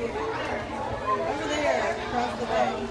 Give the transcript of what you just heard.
Over there, across the bay.